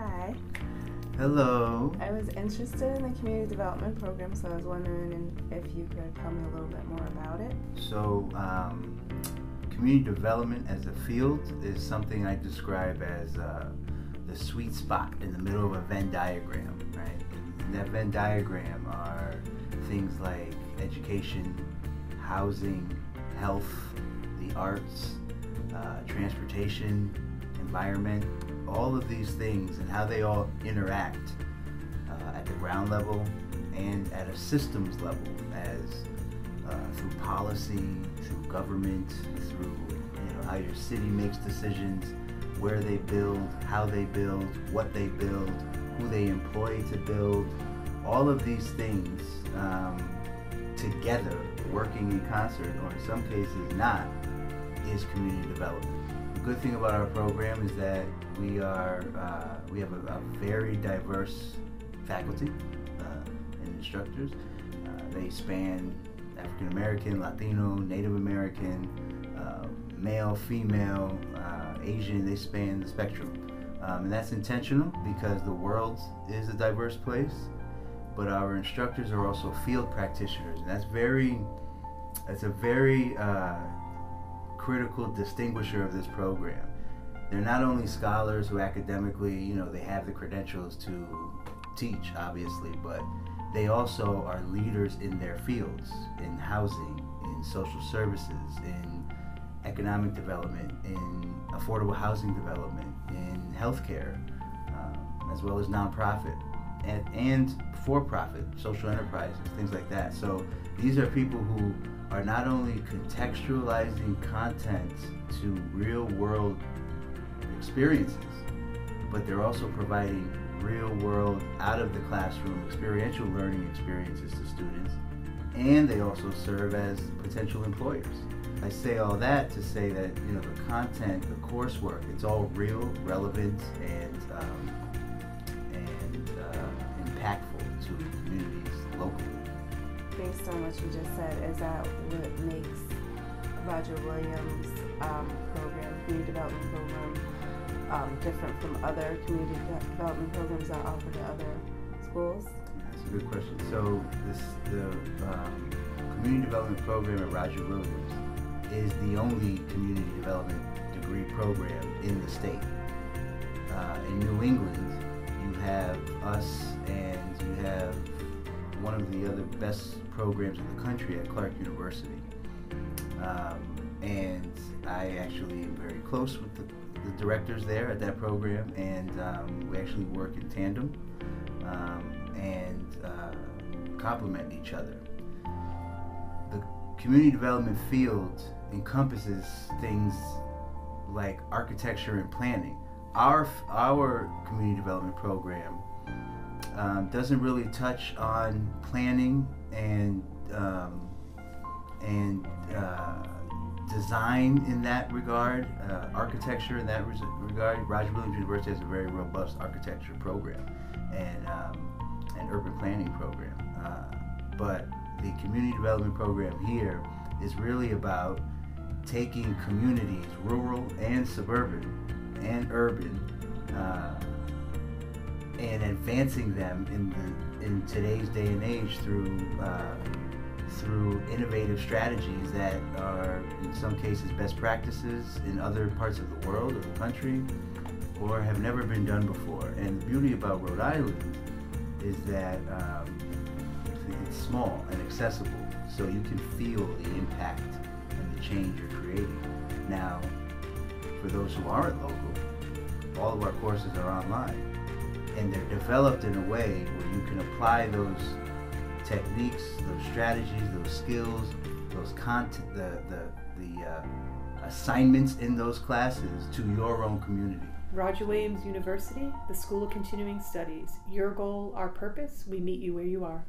Hi. Hello. I was interested in the community development program, so I was wondering if you could tell me a little bit more about it. So, um, community development as a field is something I describe as uh, the sweet spot in the middle of a Venn diagram, right? In that Venn diagram are things like education, housing, health, the arts, uh, transportation, environment, all of these things and how they all interact uh, at the ground level and at a systems level as uh, through policy, through government, through you know how your city makes decisions, where they build, how they build, what they build, who they employ to build, all of these things um, together, working in concert, or in some cases not, is community development. Good thing about our program is that we are uh, we have a, a, very diverse faculty uh, and instructors. Uh, they span African American, Latino, Native American, uh, male, female, Asian. They span the spectrum, um, and that's intentional because the world is a diverse place. But our instructors are also field practitioners, and that's very that's a very uh, critical distinguisher of this program. They're not only scholars who academically, you know, they have the credentials to teach, obviously, but they also are leaders in their fields, in housing, in social services, in economic development, in affordable housing development, in healthcare, um, as well as nonprofit and, and for-profit social enterprises, things like that. So these are people who are not only contextualizing content to real-world experiences, but they're also providing real world, out of the classroom, experiential learning experiences to students, and they also serve as potential employers. I say all that to say that you know the content, the coursework, it's all real, relevant, and um, Based on what you just said, is that what makes Roger Williams um, program, community development program, um, different from other community development programs that are offered at other schools? That's a good question. So this the um, community development program at Roger Williams is the only community development degree program in the state. Uh, in New England, you have us and you have one of the other best programs in the country at Clark University. Um, and I actually am very close with the the directors there at that program, and um, we actually work in tandem um, and uh, complement each other. The community development field encompasses things like architecture and planning. Our our community development program um, doesn't really touch on planning and um, and uh, design in that regard, uh, architecture in that regard. Roger Williams University has a very robust architecture program and um, an urban planning program. Uh, but the community development program here is really about taking communities, rural and suburban and urban, uh, and advancing them in the in today's day and age through uh, through innovative strategies that are, in some cases, best practices in other parts of the world or the country or have never been done before. And the beauty about Rhode Island is that um, it's small and accessible, so you can feel the impact and the change you're creating. Now, for those who aren't local, all of our courses are online. And they're developed in a way where you can apply those techniques, those strategies, those skills, those content, the the the uh, assignments in those classes to your own community. Roger Williams University, the School of Continuing Studies. Your goal, our purpose. We meet you where you are.